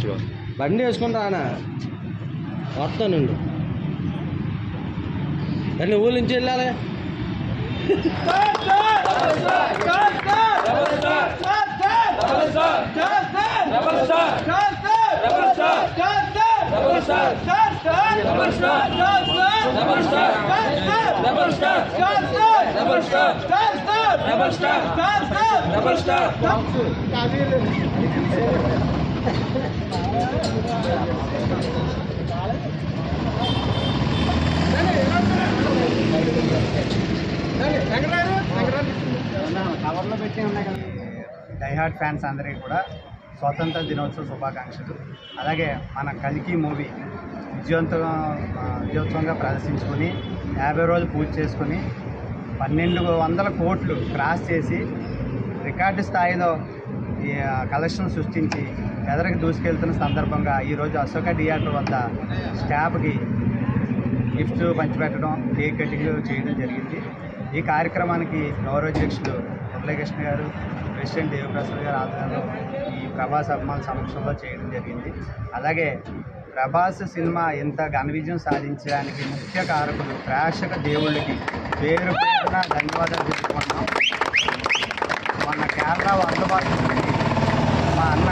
అసలు బండి వేసుకుని రానా వస్తానండి బండి ఊరి నుంచి వెళ్ళాలి కవర్లో స్టార్ ఉన్నాయి డైహార్ట్ ఫ్యాన్స్ అందరికీ కూడా స్వాతంత్ర దినోత్సవ శుభాకాంక్షలు. అలాగే మన కలికి మూవీ విజయవంతం విజయోత్సవంగా ప్రదర్శించుకొని యాభై రోజులు పూజ చేసుకొని పన్నెండు వందల కోట్లు క్రాస్ చేసి రికార్డు స్థాయిలో కలెక్షన్ సృష్టించి ఎదరికి దూసుకెళ్తున్న సందర్భంగా ఈరోజు అశోక థియేటర్ వద్ద స్టాఫ్కి గిఫ్ట్స్ పంచిపెట్టడం కేక్ కటింగ్ చేయడం జరిగింది. ఈ కార్యక్రమానికి గౌరవాధ్యక్షులు మురళీకృష్ణ గారు ప్రెసిడెంట్ దేవప్రసాద్ గారు ఆధ్వర్యంలో ఈ ప్రభాస్ అభిమాన సమక్షంలో చేయడం జరిగింది. అలాగే ప్రభాస్ సినిమా ఇంత ఘన విజయం సాధించడానికి ముఖ్య కారకులు ప్రేక్షక దేవుళ్ళకి పేరు పేరున ధన్యవాదాలు తెలుపుకుంటున్నాం. మొన్న కేరళ అందుబాటులో మా అన్న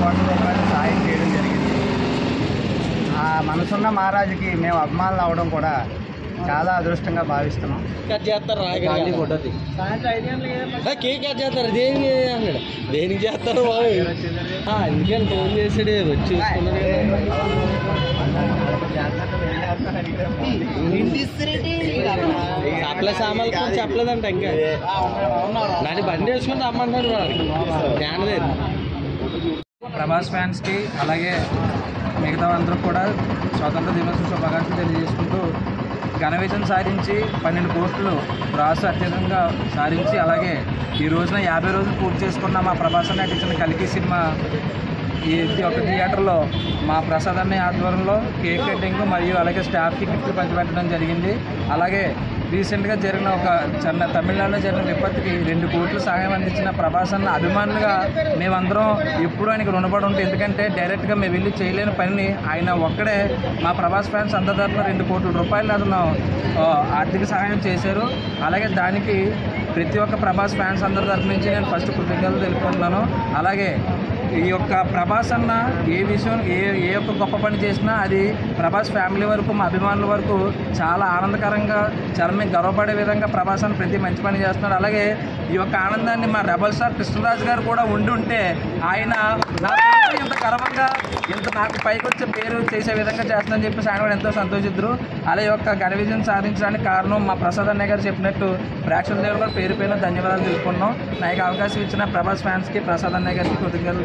కోట్ల రూపాయలు సాయం చేయడం జరిగింది ఆ మనసున్న మహారాజుకి మేము అభిమానులు అవడం కూడా చాలా అదృష్టంగా భావిస్తున్నాం కట్ చేస్తారు రాగి కొట్టది కేక్ కట్ చేస్తారు దేనికి అన్నాడు దేనికి చేస్తారు బాబు ఆ, అందుకని ఫోన్ చేసాడు వచ్చి సామాన్లు చెప్పలేదంట ఇంకా దాని బండి వేసుకుని వాడు జ్ఞానలేదు ప్రభాస్ ఫ్యాన్స్కి అలాగే మిగతా అందరూ కూడా స్వాతంత్ర దినోత్సవ శుభాకాంక్షలు తెలియజేసుకుంటూ ఘన విజయం సాధించి పన్నెండు కోట్లు రాసు అత్యధికంగా సాధించి అలాగే ఈ రోజున యాభై రోజులు పూర్తి చేసుకున్న మా ప్రభాస్ నటించిన కలికి సినిమా ఈ ఒక థియేటర్లో మా ప్రసాద్ అనే ఆధ్వర్యంలో కేక్ కటింగ్ మరియు అలాగే స్టాఫ్కి గిఫ్ట్లు పంచిపెట్టడం జరిగింది. అలాగే రీసెంట్గా జరిగిన ఒక చిన్న తమిళనాడులో జరిగిన విపత్తుకి రెండు కోట్లు సహాయం అందించిన ప్రభాస్ అన్న అభిమానులుగా మేమందరం ఎప్పుడూ ఆయనకు రుణపడి ఉంటాం ఎందుకంటే డైరెక్ట్గా మేము వెళ్ళి చేయలేని పనిని ఆయన ఒక్కడే మా ప్రభాస్ ఫ్యాన్స్ అందరి తరఫున రెండు కోట్ల రూపాయలు అతను ఆర్థిక సహాయం చేశారు. అలాగే దానికి ప్రతి ఒక్క ప్రభాస్ ఫ్యాన్స్ అందరి తరఫు నుంచి నేను ఫస్ట్ కృతజ్ఞతలు తెలుపుకుంటున్నాను. అలాగే ఈ యొక్క ప్రభాస్ అన్న ఏ విషయం ఏ ఏ యొక్క గొప్ప పని చేసినా అది ప్రభాస్ ఫ్యామిలీ వరకు మా అభిమానుల వరకు చాలా ఆనందకరంగా చాలా మేము గర్వపడే విధంగా ప్రభాస్ అన్న ప్రతి మంచి పని చేస్తున్నారు అలాగే ఈ యొక్క ఆనందాన్ని మా రెబల్ స్టార్ కృష్ణరాజు గారు కూడా ఉండి ఉంటే ఆయన ఇంత గర్వంగా ఇంత నాకు పైకి వచ్చే పేరు చేసే విధంగా చేస్తుందని చెప్పేసి ఆయన కూడా ఎంతో సంతోషిద్దరు అలా యొక్క ఘన విజయం సాధించడానికి కారణం మా ప్రసాద్ అన్నయ్య గారు చెప్పినట్టు ప్రేక్షకుల దగ్గర కూడా పేరు పేరున ధన్యవాదాలు తెలుపుకున్నాం. నాకు అవకాశం ఇచ్చిన ప్రభాస్ ఫ్యాన్స్కి ప్రసాద్ అన్నయ్య గారికి కృతజ్ఞతలు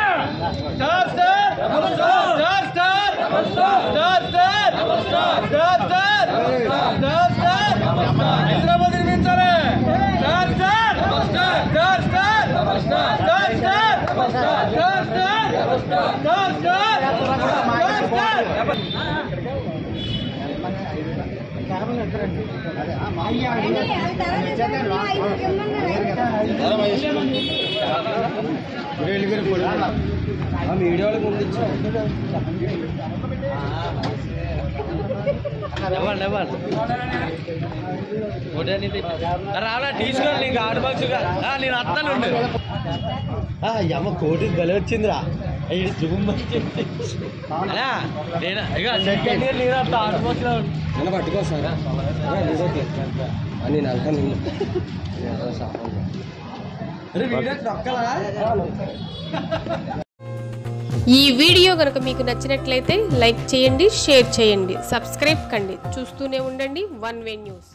వాళ్ళకి ముందు ఇవ్వండి ఇవ్వండి ఒకటే నీది. రానా తీసుకోండి నీకు ఆడు బాక్స్గా నేను అత్తనుండు అమ్మ కోటి బలి వచ్చిందిరా పట్టుకోస్తారా? నేను ఈ వీడియో కనుక మీకు నచ్చినట్లయితే లైక్ చేయండి షేర్ చేయండి సబ్స్క్రైబ్ కండి. చూస్తూనే ఉండండి వన్ వే న్యూస్.